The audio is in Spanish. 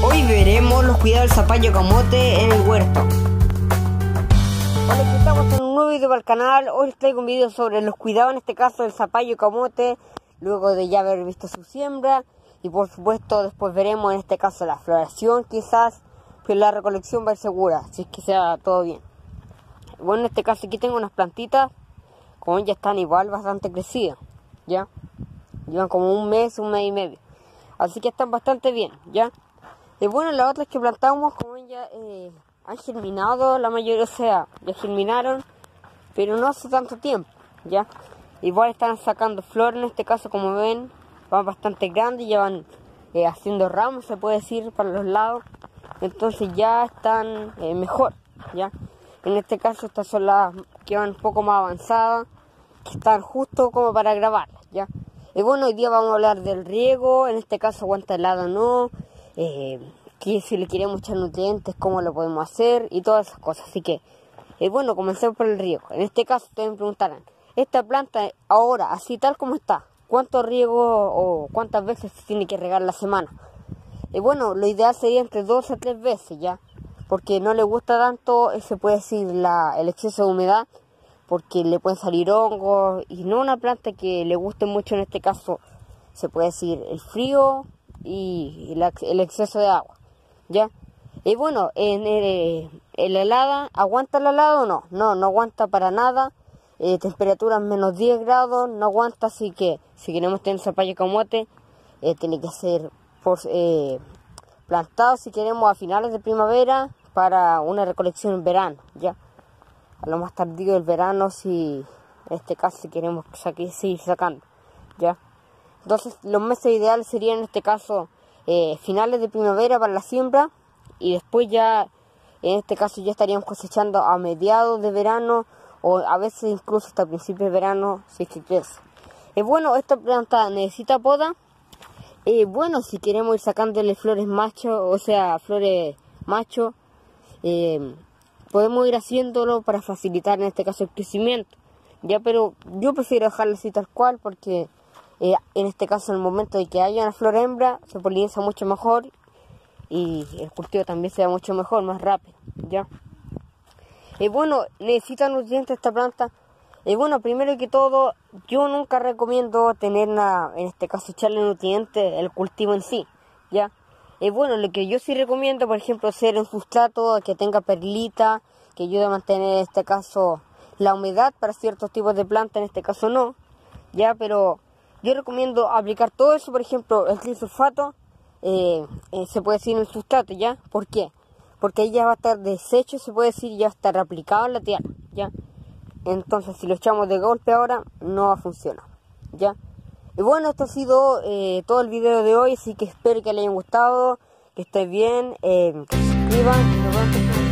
Hoy veremos los cuidados del zapallo camote en el huerto. Hola, aquí estamos en un nuevo video para el canal. Hoy les traigo un video sobre los cuidados, en este caso del zapallo camote, luego de ya haber visto su siembra. Y por supuesto después veremos en este caso la floración quizás, pero la recolección va a ir segura, si es que sea todo bien. Bueno, en este caso aquí tengo unas plantitas, como ya están igual bastante crecidas, ¿ya? Llevan como un mes, un mes y medio. Así que están bastante bien, ¿ya? Y bueno, las otras que plantamos, como ya eh, han germinado, la mayoría, sea, ya germinaron, pero no hace tanto tiempo, ¿ya? Igual están sacando flores, en este caso, como ven, van bastante grandes, ya van eh, haciendo ramos, se puede decir, para los lados. Entonces ya están eh, mejor, ¿ya? En este caso estas son las que van un poco más avanzadas, que están justo como para grabar, ¿ya? Y bueno, hoy día vamos a hablar del riego, en este caso aguanta helado o no, eh, si le queremos echar nutrientes, cómo lo podemos hacer y todas esas cosas. Así que, eh, bueno, comencemos por el riego. En este caso ustedes me preguntarán, esta planta ahora, así tal como está, ¿cuánto riego o cuántas veces se tiene que regar la semana? Y bueno, lo ideal sería entre dos a tres veces ya porque no le gusta tanto, se puede decir, la, el exceso de humedad, porque le pueden salir hongos, y no una planta que le guste mucho en este caso, se puede decir, el frío y el, exceso de agua, ¿ya? Y bueno, en el, helada, ¿aguanta el helado o no? No, no aguanta para nada, eh, temperaturas menos 10 grados, no aguanta, así que si queremos tener zapallo camote, eh, tiene que ser por, eh, plantado si queremos a finales de primavera para una recolección en verano, ya. A lo más tardío del verano, si en este caso si queremos seguir sacando, ya. Entonces, los meses ideales serían en este caso eh, finales de primavera para la siembra y después ya, en este caso, ya estaríamos cosechando a mediados de verano o a veces incluso hasta principios de verano si es que crece. Es bueno, esta planta necesita poda. Eh, bueno, si queremos ir sacándole flores macho, o sea, flores macho, eh, podemos ir haciéndolo para facilitar en este caso el crecimiento. Ya, pero yo prefiero dejarlo así tal cual porque eh, en este caso en el momento de que haya una flor hembra se poliniza mucho mejor y el cultivo también se da mucho mejor, más rápido. Ya. Y bueno, necesita nutrientes esta planta. Y bueno, primero que todo, yo nunca recomiendo tener nada, en este caso echarle nutrientes el cultivo en sí, ¿ya? Es bueno, lo que yo sí recomiendo, por ejemplo, hacer un sustrato que tenga perlita, que ayude a mantener en este caso la humedad para ciertos tipos de plantas, en este caso no, ya, pero yo recomiendo aplicar todo eso, por ejemplo, el glifosato, eh, eh, se puede decir en el sustrato, ¿ya? ¿Por qué? Porque ahí ya va a estar deshecho, se puede decir, ya va a en la tierra, ¿ya? Entonces, si lo echamos de golpe ahora, no va a funcionar, ¿ya? Y bueno, esto ha sido eh, todo el video de hoy, así que espero que les haya gustado, que estén bien, eh, que se suscriban